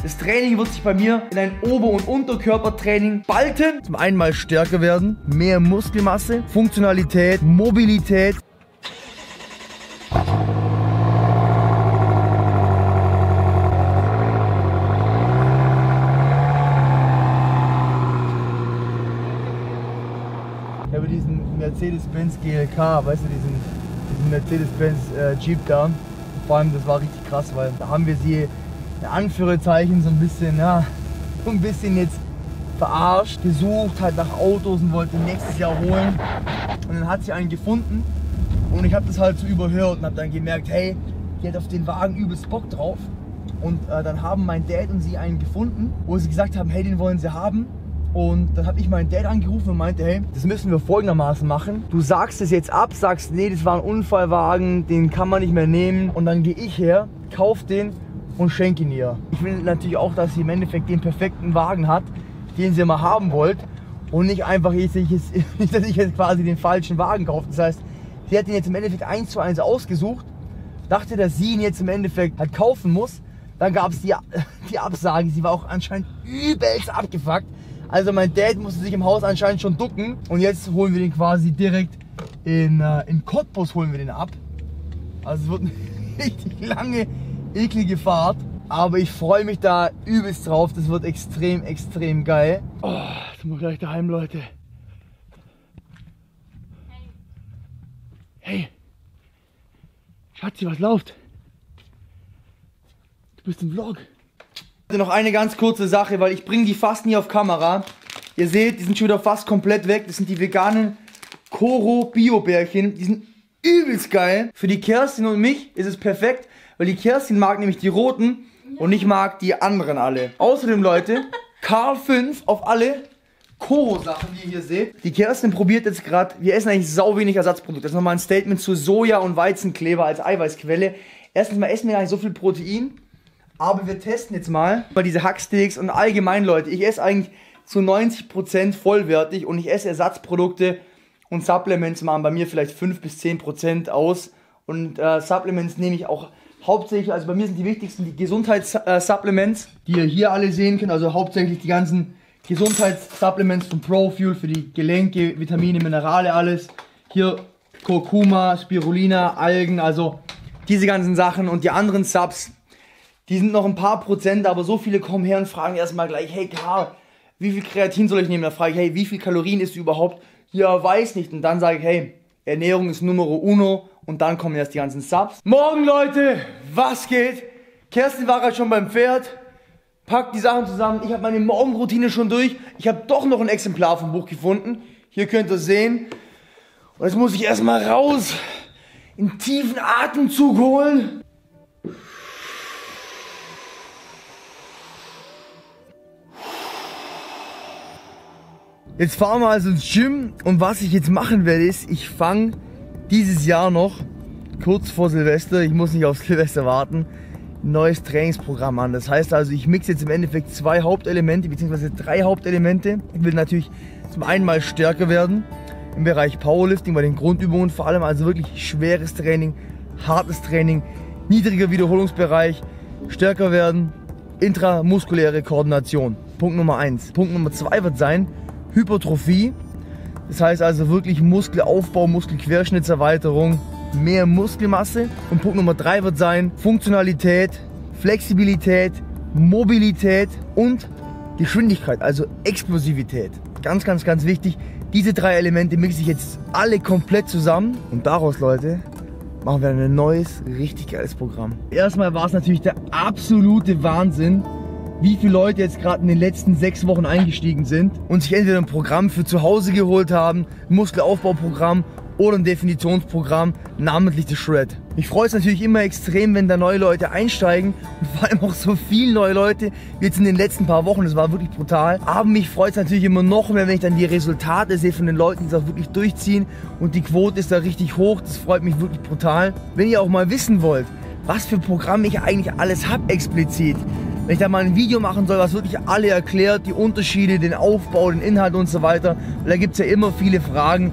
Das Training wird sich bei mir in ein Ober- und Unterkörpertraining balten. Zum einen mal stärker werden, mehr Muskelmasse, Funktionalität, Mobilität. Ich habe diesen Mercedes-Benz GLK, weißt du, diesen, diesen Mercedes-Benz äh, Jeep da. Vor allem, das war richtig krass, weil da haben wir sie Anführungszeichen so ein bisschen, ja, so ein bisschen jetzt verarscht, gesucht halt nach Autos und wollte nächstes Jahr holen. Und dann hat sie einen gefunden und ich habe das halt so überhört und habe dann gemerkt, hey, die hat auf den Wagen übelst Bock drauf. Und äh, dann haben mein Dad und sie einen gefunden, wo sie gesagt haben, hey, den wollen sie haben. Und dann habe ich meinen Dad angerufen und meinte, hey, das müssen wir folgendermaßen machen. Du sagst es jetzt ab, sagst, nee, das war ein Unfallwagen, den kann man nicht mehr nehmen. Und dann gehe ich her, kauf den und schenke ihn ihr. Ich will natürlich auch, dass sie im Endeffekt den perfekten Wagen hat, den sie immer haben wollt. Und nicht einfach, jetzt, nicht, dass ich jetzt quasi den falschen Wagen kaufe. Das heißt, sie hat ihn jetzt im Endeffekt eins zu eins ausgesucht, dachte, dass sie ihn jetzt im Endeffekt halt kaufen muss. Dann gab es die, die Absage, sie war auch anscheinend übelst abgefuckt. Also mein Dad musste sich im Haus anscheinend schon ducken. Und jetzt holen wir den quasi direkt in, äh, in Cottbus holen wir den ab. Also es wird eine richtig lange, eklige Fahrt. Aber ich freue mich da übelst drauf. Das wird extrem, extrem geil. Oh, jetzt sind wir gleich daheim, Leute. Hey. Schatzi, was läuft? Du bist im Vlog. Noch eine ganz kurze Sache, weil ich bringe die fast nie auf Kamera. Ihr seht, die sind schon wieder fast komplett weg. Das sind die veganen Koro Bio-Bärchen. Die sind übelst geil. Für die Kerstin und mich ist es perfekt, weil die Kerstin mag nämlich die roten und ich mag die anderen alle. Außerdem, Leute, Karl 5 auf alle Koro-Sachen, wie ihr hier seht. Die Kerstin probiert jetzt gerade, wir essen eigentlich sau wenig Ersatzprodukte. Das ist nochmal ein Statement zu Soja und Weizenkleber als Eiweißquelle. Erstens mal essen wir gar nicht so viel Protein. Aber wir testen jetzt mal bei diese Hacksteaks und allgemein, Leute. Ich esse eigentlich zu 90% vollwertig und ich esse Ersatzprodukte und Supplements machen bei mir vielleicht 5 bis 10% aus. Und äh, Supplements nehme ich auch hauptsächlich, also bei mir sind die wichtigsten die Gesundheitssupplements, die ihr hier alle sehen könnt. Also hauptsächlich die ganzen Gesundheitssupplements von ProFuel für die Gelenke, Vitamine, Minerale, alles. Hier Kurkuma, Spirulina, Algen, also diese ganzen Sachen und die anderen Subs die sind noch ein paar Prozent, aber so viele kommen her und fragen erstmal gleich, hey Karl, wie viel Kreatin soll ich nehmen? Da frage ich, hey, wie viel Kalorien isst du überhaupt? Ja, weiß nicht. Und dann sage ich, hey, Ernährung ist Numero uno und dann kommen erst die ganzen Subs. Morgen, Leute, was geht? Kerstin war gerade schon beim Pferd, packt die Sachen zusammen. Ich habe meine Morgenroutine schon durch. Ich habe doch noch ein Exemplar vom Buch gefunden. Hier könnt ihr sehen. Und jetzt muss ich erstmal raus, einen tiefen Atemzug holen. Jetzt fahren wir also ins Gym und was ich jetzt machen werde ist, ich fange dieses Jahr noch, kurz vor Silvester, ich muss nicht auf Silvester warten, ein neues Trainingsprogramm an. Das heißt also, ich mixe jetzt im Endeffekt zwei Hauptelemente, beziehungsweise drei Hauptelemente. Ich will natürlich zum einen mal stärker werden im Bereich Powerlifting, bei den Grundübungen vor allem, also wirklich schweres Training, hartes Training, niedriger Wiederholungsbereich, stärker werden, intramuskuläre Koordination. Punkt Nummer eins. Punkt Nummer zwei wird sein, Hypertrophie. Das heißt also wirklich Muskelaufbau, Muskelquerschnittserweiterung, mehr Muskelmasse. Und Punkt Nummer drei wird sein Funktionalität, Flexibilität, Mobilität und Geschwindigkeit, also Explosivität. Ganz, ganz, ganz wichtig. Diese drei Elemente mixe ich jetzt alle komplett zusammen und daraus, Leute, machen wir ein neues, richtig geiles Programm. Erstmal war es natürlich der absolute Wahnsinn, wie viele Leute jetzt gerade in den letzten sechs Wochen eingestiegen sind und sich entweder ein Programm für zu Hause geholt haben, ein Muskelaufbauprogramm oder ein Definitionsprogramm, namentlich das Shred. Mich freut es natürlich immer extrem, wenn da neue Leute einsteigen und vor allem auch so viele neue Leute wie jetzt in den letzten paar Wochen. Das war wirklich brutal. Aber mich freut es natürlich immer noch mehr, wenn ich dann die Resultate sehe von den Leuten, die es auch wirklich durchziehen und die Quote ist da richtig hoch. Das freut mich wirklich brutal. Wenn ihr auch mal wissen wollt, was für Programme ich eigentlich alles habe explizit, wenn ich da mal ein Video machen soll, was wirklich alle erklärt, die Unterschiede, den Aufbau, den Inhalt und so weiter, weil da gibt es ja immer viele Fragen,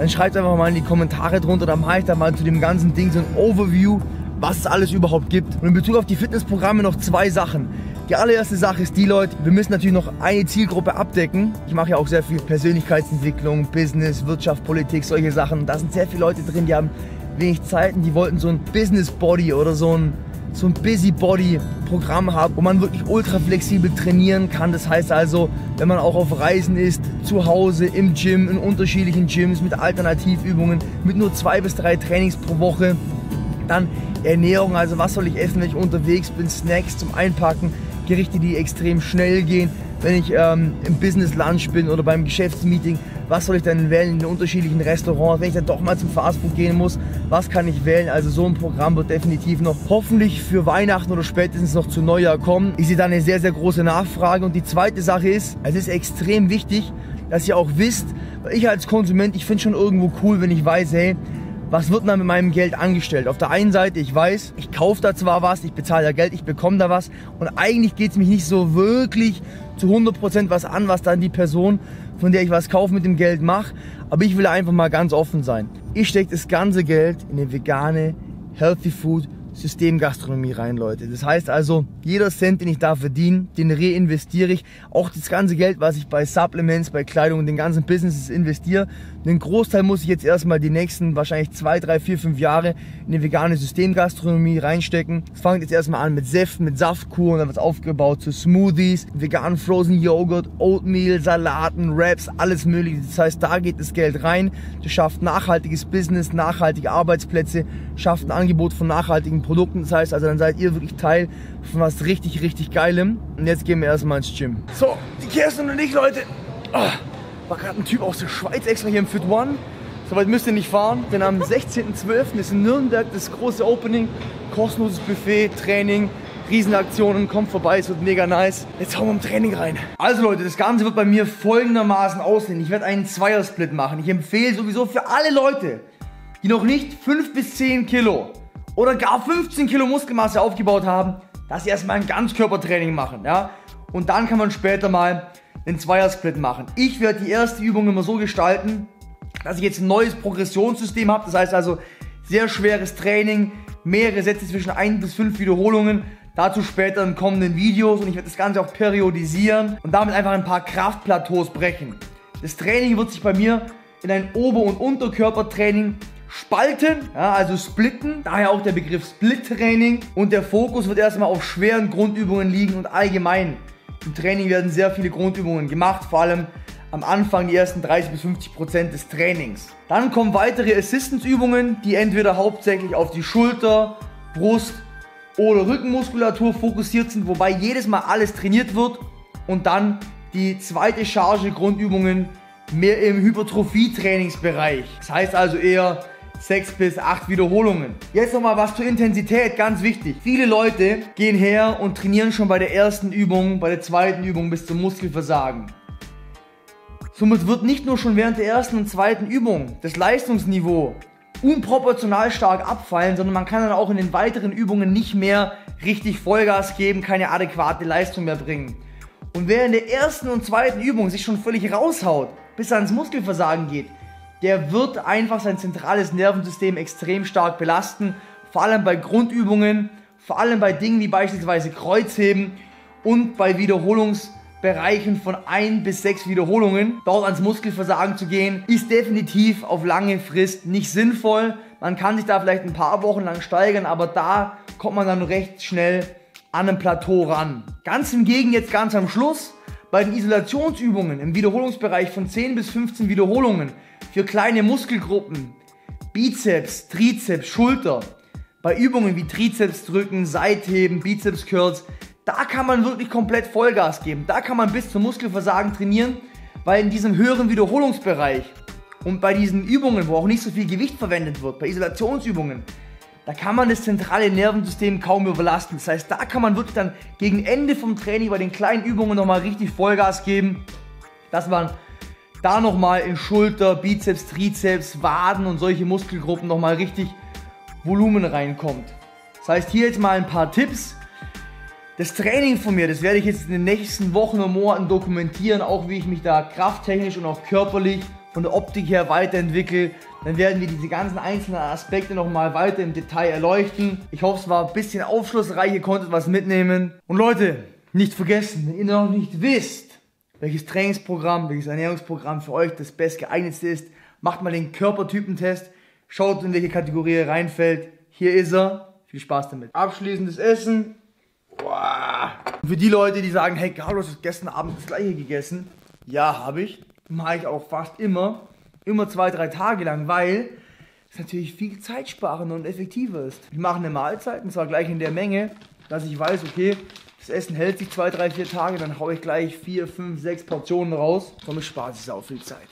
dann schreibt einfach mal in die Kommentare drunter, dann mache ich da mal zu dem ganzen Ding so ein Overview, was es alles überhaupt gibt. Und in Bezug auf die Fitnessprogramme noch zwei Sachen. Die allererste Sache ist die Leute, wir müssen natürlich noch eine Zielgruppe abdecken. Ich mache ja auch sehr viel Persönlichkeitsentwicklung, Business, Wirtschaft, Politik, solche Sachen. Da sind sehr viele Leute drin, die haben wenig Zeit und die wollten so ein Business Body oder so ein so ein Busybody-Programm haben, wo man wirklich ultra flexibel trainieren kann. Das heißt also, wenn man auch auf Reisen ist, zu Hause, im Gym, in unterschiedlichen Gyms, mit Alternativübungen, mit nur zwei bis drei Trainings pro Woche. Dann Ernährung, also was soll ich essen, wenn ich unterwegs bin, Snacks zum Einpacken, Gerichte, die extrem schnell gehen, wenn ich ähm, im Business Lunch bin oder beim Geschäftsmeeting, was soll ich dann wählen in den unterschiedlichen Restaurants, wenn ich dann doch mal zum Fastfood gehen muss, was kann ich wählen? Also so ein Programm wird definitiv noch hoffentlich für Weihnachten oder spätestens noch zu Neujahr kommen. Ich sehe da eine sehr, sehr große Nachfrage und die zweite Sache ist, es ist extrem wichtig, dass ihr auch wisst, weil ich als Konsument, ich finde schon irgendwo cool, wenn ich weiß, hey, was wird da mit meinem Geld angestellt? Auf der einen Seite, ich weiß, ich kaufe da zwar was, ich bezahle da Geld, ich bekomme da was und eigentlich geht es mich nicht so wirklich zu 100% was an, was dann die Person, von der ich was kaufe, mit dem Geld macht. Aber ich will einfach mal ganz offen sein. Ich stecke das ganze Geld in eine vegane, Healthy Food Systemgastronomie rein, Leute. Das heißt also, jeder Cent, den ich da verdiene, den reinvestiere ich. Auch das ganze Geld, was ich bei Supplements, bei Kleidung und den ganzen Businesses investiere. Den Großteil muss ich jetzt erstmal die nächsten wahrscheinlich zwei, drei, vier, fünf Jahre in eine vegane Systemgastronomie reinstecken. Es fängt jetzt erstmal an mit Säften, mit Saftkuren, dann wird aufgebaut zu Smoothies, veganen Frozen Joghurt, Oatmeal, Salaten, Wraps, alles mögliche. Das heißt, da geht das Geld rein. Das schafft nachhaltiges Business, nachhaltige Arbeitsplätze, schafft ein Angebot von nachhaltigen Produkten. Das heißt also, dann seid ihr wirklich Teil von was richtig, richtig Geilem. Und jetzt gehen wir erstmal ins Gym. So, die Kerstin und ich, Leute. Oh, war gerade ein Typ aus der Schweiz extra hier im Fit One. Soweit müsst ihr nicht fahren, denn am 16.12. ist in Nürnberg das große Opening. Kostenloses Buffet, Training, Riesenaktionen, kommt vorbei, es wird mega nice. Jetzt hauen wir im Training rein. Also Leute, das Ganze wird bei mir folgendermaßen aussehen. Ich werde einen Zweiersplit machen. Ich empfehle sowieso für alle Leute, die noch nicht 5 bis 10 Kilo oder gar 15 Kilo Muskelmasse aufgebaut haben, dass sie erstmal ein Ganzkörpertraining machen. Ja? Und dann kann man später mal einen Zweiersplit machen. Ich werde die erste Übung immer so gestalten, dass ich jetzt ein neues Progressionssystem habe. Das heißt also sehr schweres Training, mehrere Sätze zwischen 1 bis 5 Wiederholungen. Dazu später in kommenden Videos und ich werde das Ganze auch periodisieren und damit einfach ein paar Kraftplateaus brechen. Das Training wird sich bei mir in ein Ober- und Unterkörpertraining spalten, ja, also splitten, daher auch der Begriff Split-Training und der Fokus wird erstmal auf schweren Grundübungen liegen und allgemein im Training werden sehr viele Grundübungen gemacht, vor allem am Anfang die ersten 30 bis 50 Prozent des Trainings. Dann kommen weitere Assistance-Übungen, die entweder hauptsächlich auf die Schulter, Brust oder Rückenmuskulatur fokussiert sind, wobei jedes Mal alles trainiert wird und dann die zweite Charge Grundübungen mehr im Hypertrophie-Trainingsbereich. Das heißt also eher 6 bis 8 Wiederholungen. Jetzt nochmal was zur Intensität, ganz wichtig. Viele Leute gehen her und trainieren schon bei der ersten Übung, bei der zweiten Übung bis zum Muskelversagen. Somit wird nicht nur schon während der ersten und zweiten Übung das Leistungsniveau unproportional stark abfallen, sondern man kann dann auch in den weiteren Übungen nicht mehr richtig Vollgas geben, keine adäquate Leistung mehr bringen. Und wer in der ersten und zweiten Übung sich schon völlig raushaut, bis er ans Muskelversagen geht, der wird einfach sein zentrales Nervensystem extrem stark belasten. Vor allem bei Grundübungen, vor allem bei Dingen wie beispielsweise Kreuzheben und bei Wiederholungsbereichen von 1 bis 6 Wiederholungen. Dort ans Muskelversagen zu gehen, ist definitiv auf lange Frist nicht sinnvoll. Man kann sich da vielleicht ein paar Wochen lang steigern, aber da kommt man dann recht schnell an ein Plateau ran. Ganz hingegen jetzt ganz am Schluss bei den Isolationsübungen im Wiederholungsbereich von 10 bis 15 Wiederholungen für kleine Muskelgruppen, Bizeps, Trizeps, Schulter, bei Übungen wie Trizeps drücken, Seitheben, Bizeps Curls, da kann man wirklich komplett Vollgas geben. Da kann man bis zum Muskelversagen trainieren, weil in diesem höheren Wiederholungsbereich und bei diesen Übungen, wo auch nicht so viel Gewicht verwendet wird, bei Isolationsübungen, da kann man das zentrale Nervensystem kaum überlasten. Das heißt, da kann man wirklich dann gegen Ende vom Training bei den kleinen Übungen nochmal richtig Vollgas geben, dass man da nochmal in Schulter, Bizeps, Trizeps, Waden und solche Muskelgruppen nochmal richtig Volumen reinkommt. Das heißt, hier jetzt mal ein paar Tipps. Das Training von mir, das werde ich jetzt in den nächsten Wochen und Monaten dokumentieren, auch wie ich mich da krafttechnisch und auch körperlich von der Optik her weiterentwickle. Dann werden wir diese ganzen einzelnen Aspekte nochmal weiter im Detail erleuchten. Ich hoffe, es war ein bisschen aufschlussreich, ihr konntet was mitnehmen. Und Leute, Nicht vergessen, wenn ihr noch nicht wisst, welches Trainingsprogramm, welches Ernährungsprogramm für euch das best geeignetste ist, macht mal den Körpertypentest, schaut in welche Kategorie er reinfällt. Hier ist er. Viel Spaß damit. Abschließendes Essen. Und für die Leute, die sagen, hey Carlos, hast gestern Abend das gleiche gegessen. Ja, habe ich. Mache ich auch fast immer. Immer zwei, drei Tage lang, weil es natürlich viel zeitsparender und effektiver ist. Ich mache eine Mahlzeit und zwar gleich in der Menge, dass ich weiß, okay, das Essen hält sich zwei, drei, vier Tage, dann haue ich gleich vier, fünf, sechs Portionen raus. Somit spart es auch viel Zeit.